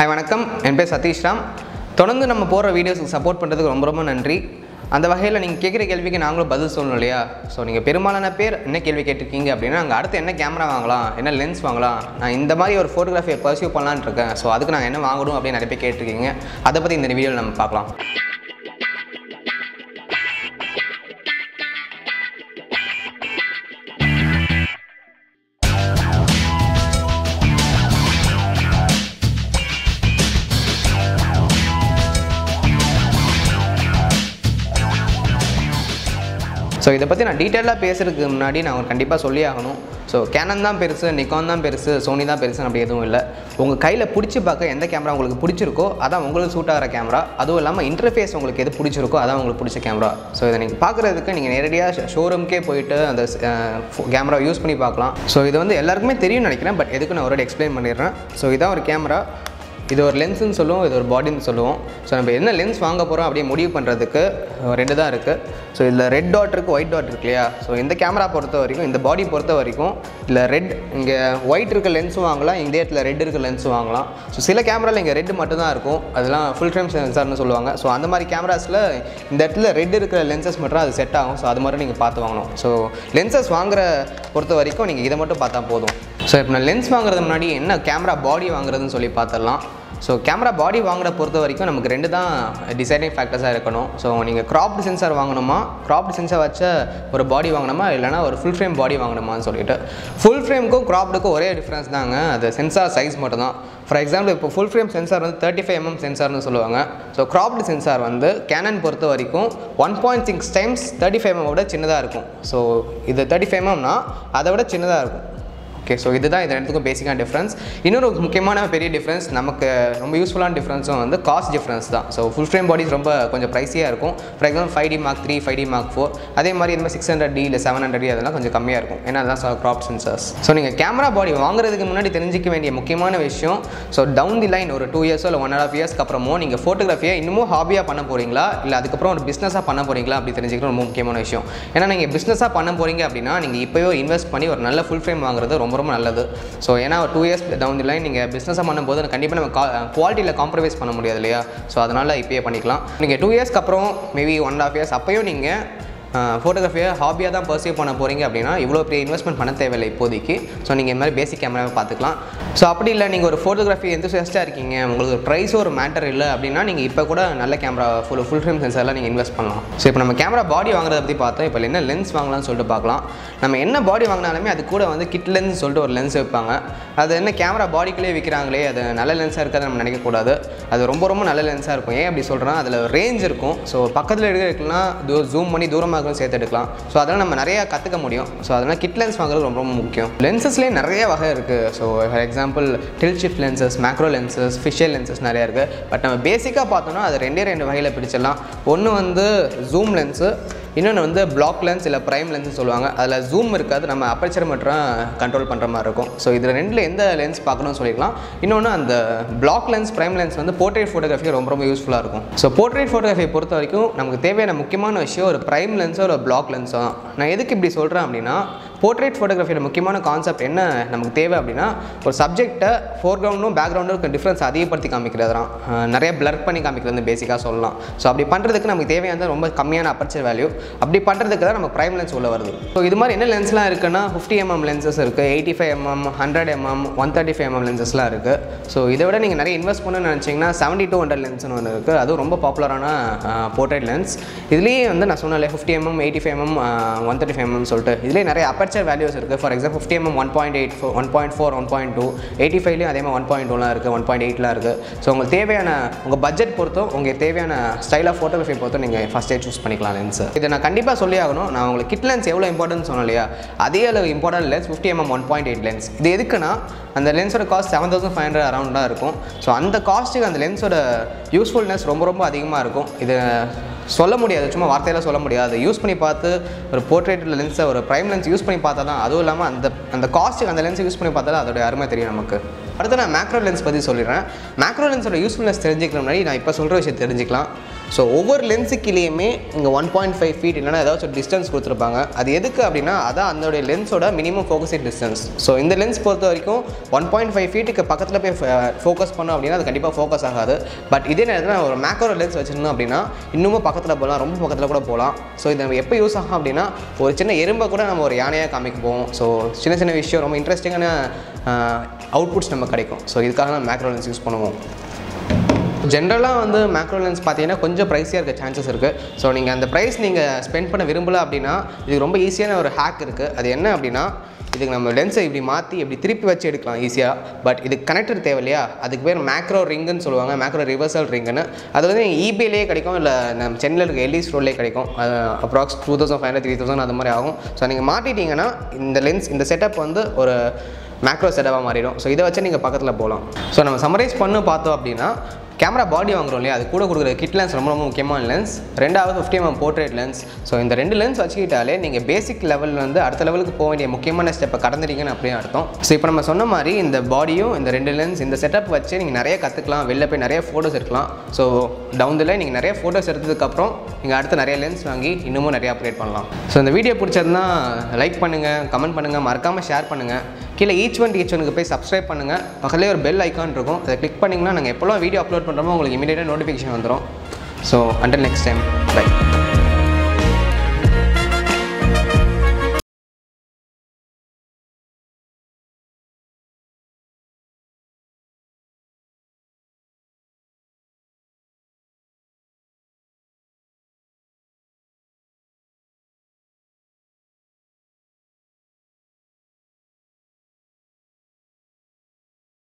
Hi வணக்கம். என் பேர் சதீஷ் ராம். தொடர்ந்து நம்ம போடுற வீடியோஸுக்கு சப்போர்ட் பண்ணுறதுக்கு ரொம்ப ரொம்ப நன்றி. அந்த வகையில் நீங்கள் கேட்குற கேள்விக்கு நாங்களும் பதில் சொல்லணும் இல்லையா? ஸோ நீங்கள் பெரும்பாலான பேர் என்ன கேள்வி கேட்டிருக்கீங்க அப்படின்னா நாங்கள் அடுத்து என்ன கேமரா வாங்கலாம் என்ன லென்ஸ் வாங்கலாம் நான் இந்த மாதிரி ஒரு ஃபோட்டோகிராஃபியை பர்சியூ பண்ணலான் இருக்கேன். ஸோ அதுக்கு நாங்கள் என்ன வாங்கணும் அப்படின்னு நிறைய பேர் கேட்டிருக்கீங்க. அதை பற்றி இந்த வீடியோவில் நம்ம பார்க்கலாம். ஸோ இதை பற்றி நான் டீட்டெயிலாக பேசுகிறதுக்கு முன்னாடி நான் கண்டிப்பாக சொல்லி ஆகணும். ஸோ கேனன் தான் பெருசு நிக்கான் தான் பெருசு சோனி தான் பெருசு அப்படி எதுவும் இல்லை. உங்கள் கையில் பிடிச்சி பார்க்க எந்த கேமரா உங்களுக்கு பிடிச்சிருக்கோ அதான் உங்களுக்கு சூட் ஆகிற கேமரா அதுவும் இல்லாமல் இன்டர்ஃபேஸ் உங்களுக்கு எது பிடிச்சிருக்கோ அதான் உங்களுக்கு பிடிச்ச கேமரா ஸோ இதை நீங்கள் பார்க்குறதுக்கு நீங்கள் நேரடியாக ஷோரூம்க்கே போயிட்டு அந்த கேமரா யூஸ் பண்ணி பார்க்கலாம். ஸோ இது வந்து எல்லாருக்குமே தெரியும்னு நினைக்கிறேன் பட் எதுக்கு நான் ஒரு எக்ஸ்பிளைன் பண்ணிடுறேன். ஸோ இதான் ஒரு கேமரா இது ஒரு லென்ஸுன்னு சொல்லுவோம் இது ஒரு பாடின்னு சொல்லுவோம். ஸோ நம்ம என்ன லென்ஸ் வாங்க போகிறோம் அப்படியே முடிவு பண்ணுறதுக்கு ரெண்டு தான் இருக்குது ஸோ இதில் ரெட் டாட் இருக்குது ஒயிட் டாட் இருக்கு இல்லையா? ஸோ இந்த கேமரா பொறுத்த வரைக்கும் இந்த பாடி பொறுத்த வரைக்கும் இல்லை ரெட் இங்கே ஒயிட் இருக்க லென்ஸும் வாங்கலாம் இந்த இடத்துல ரெட் இருக்க லென்ஸும் வாங்கலாம். ஸோ சில கேமராவில் இங்கே ரெட் மட்டும் தான் இருக்கும். அதெல்லாம் ஃபுல் ஃப்ரேம் சென்சார்னு சொல்லுவாங்க. ஸோ அந்த மாதிரி கேமராஸில் இந்த இடத்துல ரெட் இருக்கிற லென்சஸ் மட்டும் அது செட் ஆகும். ஸோ அது மாதிரி நீங்கள் பார்த்து வாங்கணும். ஸோ லென்சஸ் வாங்குற பொறுத்த வரைக்கும் நீங்கள் இதை மட்டும் பார்த்தா போதும். ஸோ இப்போ நான் லென்ஸ் வாங்குறது முன்னாடி என்ன கேமரா பாடி வாங்குறதுன்னு சொல்லி பார்த்துடலாம். ஸோ கேமரா பாடி வாங்குற பொறுத்த வரைக்கும் நமக்கு ரெண்டு தான் டிசைனிங் ஃபேக்டர்ஸாக இருக்கணும். ஸோ நீங்கள் க்ராப்டு சென்சார் வாங்கணுமா? க்ராப்டு சென்சார் வச்ச ஒரு பாடி வாங்கணுமா? இல்லைனா ஒரு ஃபுல் ஃப்ரேம் பாடி வாங்கணுமான்னு சொல்லிட்டு. ஃபுல் ஃப்ரேமுக்கும் க்ராப்டுக்கும் ஒரே டிஃப்ரென்ஸ் தாங்க. அது சென்சார் சைஸ் மட்டும் தான் ஃபார் எக்ஸாம்பிள் இப்போ ஃபுல் ஃப்ரேம் சென்சார் வந்து தேர்ட்டி ஃபைவ் எம்எம் சென்சார்னு சொல்லுவாங்க. ஸோ க்ராப்டு சென்சார் வந்து கேனன் பொறுத்த வரைக்கும் one point six times thirty five mm விட சின்னதாக இருக்கும். ஸோ இது தேர்ட்டி ஃபைவ் எம்எம்னா அதை விட சின்னதாக இருக்கும். ஓகே ஸோ இதுதான் இது ரெண்டுத்துக்கும் பேசிக்கான டிஃப்ரென்ஸ் இன்னொரு முக்கியமான பெரிய டிஃப்ரென்ஸ் நமக்கு ரொம்ப யூஸ்ஃபுல்லான டிஃப்ரென்ஸும் வந்து காஸ்ட் டிஃப்ரென்ஸ் தான். ஸோ ஃபுல் ஃப்ரேம் பாடிஸ் ரொம்ப கொஞ்சம் ப்ரைஸியாக இருக்கும். For example five D mark three five D mark four அதே மாதிரி இந்த மாதிரி சிக்ஸ் ஹண்ட்ரட் டி இல்லை செவன் ஹண்ட்ரட் டி அதெல்லாம் கொஞ்சம் கம்மியாக இருக்கும். ஏன்னா அதெல்லாம் க்ராப் சென்சர்ஸ் ஸோ நீங்கள் கேமரா பாடி வாங்குறதுக்கு முன்னாடி தெரிஞ்சிக்க வேண்டிய முக்கியமான விஷயம் ஸோ டவுன் தி லைன் ஒரு டூ இயர்ஸோ இல்லை ஒன் அண்ட் ஆஃப் இயர்ஸ்க்கு அப்புறமோ நீங்கள் ஃபோட்டோகிராஃபியை இன்னமும் ஹாபியாக பண்ண போகிறீங்களா இல்லை அதுக்கப்புறம் ஒரு பிஸ்னஸாக பண்ண போகிறீங்களா அப்படி தெரிஞ்சுக்கிறது ரொம்ப முக்கியமான விஷயம். ஏன்னா நீங்கள் பிஸ்னஸாக பண்ண போகிறீங்க அப்படின்னா நீங்கள் இப்போயோ இன்வெஸ்ட் பண்ணி ஒரு நல்ல ஃபுல் ஃப்ரேம் வாங்குறது ரொம்ப ரொம்ப நல்லது. ஸோ ஏன்னா ஒரு two years down the line நீங்கள் பிஸ்னஸாக பண்ணும்போது கண்டிப்பாக நம்ம குவாலிட்டியில் காம்ப்ரமைஸ் பண்ண முடியாது இல்லையா? ஸோ அதனால் இப்போயே பண்ணிக்கலாம். நீங்கள் டூ இயர்ஸ்க்கு அப்புறம் maybe one and half years அப்போயும் நீங்கள் ஃபோட்டோகிராஃபியை ஹாபியாக தான் பர்சீவ் பண்ண போகிறீங்க அப்படின்னா இவ்வளோ பெரிய இன்வெஸ்ட்மெண்ட் பண்ண தேவையில்லை இப்போதைக்கு. ஸோ நீங்கள் இந்த மாதிரி பேசிக் கேமராவை பார்த்துக்கலாம். ஸோ அப்படி இல்லை நீங்கள் ஒரு ஃபோட்டோகிராஃபி எந்தூசியஸ்ட்டாக இருக்கீங்க. உங்களுக்கு ப்ரைஸ் ஒரு மேட்டர் இல்லை அப்படின்னா நீங்கள் இப்போ கூட நல்ல கேமரா ஃபுல் ஃபுல் ஃப்ரேம் சென்சர்லாம் நீங்கள் இன்வெஸ்ட் பண்ணலாம். ஸோ இப்போ நம்ம கேமரா பாடி வாங்குறத பற்றி பார்த்தோம். இப்போ என்ன லென்ஸ் வாங்கலாம்னு சொல்லிட்டு பார்க்கலாம். நம்ம என்ன பாடி வாங்கினாலுமே அது கூட வந்து கிட் லென்ஸ் சொல்லிட்டு ஒரு லென்ஸ் வைப்பாங்க. அது என்ன கேமரா பாடிக்குள்ளே விற்கிறாங்களே அது நல்ல லென்ஸாக இருக்காது நம்ம நினைக்கக்கூடாது அது ரொம்ப ரொம்ப நல்ல லென்ஸாக இருக்கும். ஏன் அப்படி சொல்கிறேன் அதில் ரேஞ்ச் இருக்கும். ஸோ பக்கத்தில் எடுக்கிறதுக்குலாம் தூ ஜூம் பண்ணி தூரமாக இருக்கும் சேர்த்து எடுக்கலாம். ஸோ அதெல்லாம் நம்ம நிறையா கற்றுக்க முடியும். ஸோ அதனால் கிட் லென்ஸ் வாங்குறது ரொம்ப ரொம்ப முக்கியம். லென்சஸ்லேயே நிறைய வகை இருக்குது so for example tilt shift lenses macro lenses fisheye lenses நிறையா இருக்குது பட் நம்ம பேசிக்காக பார்த்தோன்னா அது ரெண்டே ரெண்டு வகையில் பிடிச்சிடலாம் ஒன்று வந்து ஜூம் லென்ஸு இன்னொன்று வந்து பிளாக் லென்ஸ் இல்லை ப்ரைம் லென்ஸ்னு சொல்லுவாங்க. அதில் ஜூம் இருக்காது நம்ம அப்பச்சர் மட்டும் கண்ட்ரோல் பண்ணுற மாதிரி இருக்கும். ஸோ இதில் ரெண்டில் எந்த லென்ஸ் பார்க்கணும்னு சொல்லிக்கலாம். இன்னொன்று அந்த பிளாக் லென்ஸ் ப்ரைம் லென்ஸ் வந்து போர்ட்ரேட் ஃபோட்டோகிராஃபி ரொம்ப ரொம்ப யூஸ்ஃபுல்லாக இருக்கும். ஸோ போர்ட்ரேட் ஃபோட்டோகிராஃபியை பொறுத்த வரைக்கும் நமக்கு தேவையான முக்கியமான விஷயம் ஒரு ப்ரைம் லென்ஸோ ஒரு பிளாக் லென்ஸோ நான் எதுக்கு இப்படி சொல்கிறேன் அப்படின்னா போர்ட்ரேட் ஃபோட்டோகிராஃபியோட முக்கியமான கான்செப்ட் என்ன நமக்கு தேவை அப்படின்னா ஒரு சப்ஜெக்ட்டை ஃபோர்க்ரவுண்டும் பேக்ரவுண்டும் டிஃப்ரென்ஸ் அதிகப்படுத்தி காமிக்கிறது தான் நிறைய பிளர் பண்ணி காமிக்கிறது பேசிக்காக சொல்லலாம். ஸோ அப்படி பண்ணுறதுக்கு நமக்கு தேவையானது ரொம்ப கம்மியான அப்பர்ச்சர் வேல்யூ அப்படி பண்ணுறதுக்கு தான் நம்ம ப்ரைம் லென்ஸ் உள்ள வருது. ஸோ இது மாதிரி என்ன லென்ஸ்லாம் இருக்குன்னா ஃபிஃப்டி எம்எம் லென்சஸ் இருக்குது eighty five mm hundred mm one thirty five mm லென்சஸ்லாம் இருக்குது ஸோ இதை விட நீங்கள் நிறைய இன்வெஸ்ட் பண்ணணும்னு நினச்சிங்கன்னா செவன்ட்டி டூ ஹண்ட்ரட் லென்ஸ்னு ஒன்று இருக்குது அதுவும் ரொம்ப பாப்புலரான போர்ட்ரேட் லென்ஸ் இதுலேயே வந்து நான் சொன்னாலே fifty mm eighty five mm one thirty five mm சொல்லிட்டு. இதுலேயே நிறைய அப்பர்ச்சர் வேல்யூஸ் இருக்குது for example fifty mm one point eight four one point four one point two eighty ஃபைவ்லேயும் அதே மாதிரி ஒன் பாயிண்ட் டூலாம் இருக்குது ஒன் பாயிண்ட் எயிட்லாம் இருக்குது ஸோ உங்களுக்கு தேவையான உங்கள் பட்ஜெட் பொறுத்தும் உங்களுக்கு தேவையான ஸ்டைல் ஆஃப் ஃபோட்டோகிராஃபி பொறுத்தும் நீங்கள் ஃபஸ்ட்டே சூஸ் பண்ணிக்கலாம் லென்ஸ் இதை நான் கண்டிப்பாக சொல்லி ஆகணும். நான் உங்களுக்கு கிட் லென்ஸ் எவ்வளோ இம்பார்ட்டன்ட் சொன்னேன் இல்லையா? அதே அளவு important lens fifty mm one point eight lens இது எதுக்குன்னா அந்த லென்ஸோட cost seven thousand five hundred அரௌண்டாக இருக்கும். ஸோ அந்த காஸ்ட்டுக்கு அந்த லென்ஸோட யூஸ்ஃபுல்னஸ் ரொம்ப ரொம்ப அதிகமாக இருக்கும். இது சொல்ல முடியாது சும்மா வார்த்தையெல்லாம் சொல்ல முடியாது. யூஸ் பண்ணி பார்த்து ஒரு போர்ட்ரேட் லென்ஸை ஒரு ப்ரைம் லென்ஸ் யூஸ் பண்ணி பார்த்தா தான் அதுவும் இல்லாமல் அந்த அந்த காஸ்ட்டுக்கு அந்த லென்ஸ் யூஸ் பண்ணி பார்த்தா தான் அதோட அருமை தெரியும் நமக்கு. அடுத்து நான் மேக்ரோ லென்ஸ் பற்றி சொல்லிடுறேன். மேக்ரோ லென்ஸோட யூஸ்ஃபுல்னஸ் தெரிஞ்சுக்கிற முன்னாடி நான் இப்போ சொல்கிற விஷயம் தெரிஞ்சுக்கலாம். ஸோ ஒவ்வொரு லென்ஸுக்கிலேயுமே இங்கே ஒன் பாயிண்ட் ஃபைவ் ஃபீட் இல்லைனா ஏதாச்சும் டிஸ்டன்ஸ் கொடுத்துருப்பாங்க. அது எதுக்கு அப்படின்னா அதான் அதனுடைய லென்ஸோட மினிமம் ஃபோக்கஸிங் டிஸ்டன்ஸ் ஸோ இந்த லென்ஸ் பொறுத்த வரைக்கும் ஒன் பாயிண்ட் ஃபைவ் ஃபீட்டுக்கு பக்கத்தில் போய் ஃபோக்கஸ் பண்ணோம் அப்படின்னா அது கண்டிப்பாக ஃபோக்கஸ் ஆகாது. பட் இதே நேரத்தில் ஒரு மேக்ரோ லென்ஸ் வச்சுருந்தோம் அப்படின்னா இன்னமும் பக்கத்தில் போகலாம் ரொம்ப பக்கத்தில் கூட போகலாம் ஸோ இது நம்ம எப்போ யூஸ் ஆகும் அப்படின்னா ஒரு சின்ன எறும்பை கூட நம்ம ஒரு யானையாக காமிக்க போவோம். ஸோ சின்ன சின்ன விஷயம் ரொம்ப இன்ட்ரெஸ்டிங்கான அவுட்புட்ஸ் நம்ம கிடைக்கும். ஸோ இதுக்காக நான் மேக்ரோ லென்ஸ் யூஸ் பண்ணுவோம். ஜென்ரலாக வந்து மேக்ரோ லென்ஸ் பார்த்தீங்கன்னா கொஞ்சம் ப்ரைஸியாக இருக்க சான்சஸ் இருக்குது ஸோ நீங்கள் அந்த ப்ரைஸ் நீங்கள் ஸ்பெண்ட் பண்ண விரும்பலை அப்படின்னா இதுக்கு ரொம்ப ஈஸியான ஒரு ஹேக் இருக்குது அது என்ன அப்படின்னா இதுக்கு நம்ம லென்ஸை இப்படி மாற்றி இப்படி திருப்பி வச்சு எடுக்கலாம் ஈஸியாக பட் இதுக்கு கனெக்டர் தேவை இல்லையா அதுக்கு பேர் மேக்ரோ ரிங்குன்னு சொல்லுவாங்க. மேக்ரோ ரிவர்சல் ரிங்குன்னு அது வந்து நீங்கள் கிடைக்கும் இல்லை நம்ம சென்னையில் இருக்க எல்இஸ் ஸ்டோர்லேயே கிடைக்கும். Approx two thousand five hundred three thousand அந்த மாதிரி ஆகும். ஸோ நீங்கள் மாட்டிட்டீங்கன்னா இந்த லென்ஸ் இந்த செட்டப் வந்து ஒரு மேக்ரோ செட்டப்பாக மாறிடும். ஸோ இதை வச்சு நீங்கள் பக்கத்தில் போகலாம். ஸோ நம்ம சம்மரைஸ் பண்ணு பார்த்தோம் அப்படின்னா கேமரா பாடி வாங்குறோம் இல்லையா அது கூட கொடுக்குற கிட் லென்ஸ் ரொம்ப ரொம்ப முக்கியமான லென்ஸ் ரெண்டாவது fifty mm portrait lens so இந்த ரெண்டு லென்ஸ் வச்சுக்கிட்டாலே நீங்கள் பேசிக் லெவல் வந்து அடுத்த லெவலுக்கு போக வேண்டிய முக்கியமான ஸ்டெப்பை கடந்துட்டீங்கன்னு அப்படியே அர்த்தம். ஸோ இப்போ நம்ம சொன்ன மாதிரி இந்த பாடியும் இந்த ரெண்டு லென்ஸ் இந்த செட்டப் வச்சு நீங்கள் நிறைய கற்றுக்கலாம் வெளில போய் நிறைய ஃபோட்டோஸ் எடுக்கலாம். ஸோ டவுனில் நீங்கள் நிறைய ஃபோட்டோஸ் எடுத்ததுக்கப்புறம் நீங்கள் அடுத்து நிறைய லென்ஸ் வாங்கி இன்னமும் நிறைய அப்கிரேட் பண்ணலாம். ஸோ இந்த வீடியோ பிடிச்சதுன்னா லைக் பண்ணுங்கள் கமெண்ட் பண்ணுங்கள் மறக்காமல் ஷேர் பண்ணுங்கள் கீழே ஈச் ஒன் டீச் ஒனுக்கு போய் சப்ஸ்கிரைப் பண்ணுங்கள் பக்கத்துலேயே ஒரு பெல் ஐக்கான் இருக்கும். அதை கிளிக் பண்ணிங்கன்னா நாங்கள் எப்போல்லாம் வீடியோ அப்லோட் பண்ணுறோமோ உங்களுக்கு இமீடியட்டாக நோட்டிஃபிகேஷன் வந்துடும் so until next time bye